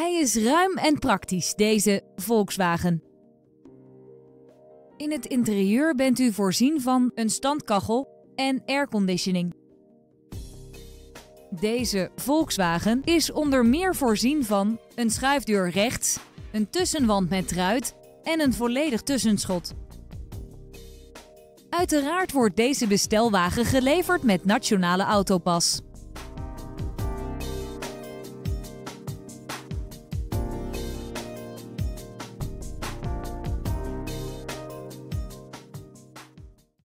Hij is ruim en praktisch, deze Volkswagen. In het interieur bent u voorzien van een standkachel en airconditioning. Deze Volkswagen is onder meer voorzien van een schuifdeur rechts, een tussenwand met truit en een volledig tussenschot. Uiteraard wordt deze bestelwagen geleverd met Nationale Autopas.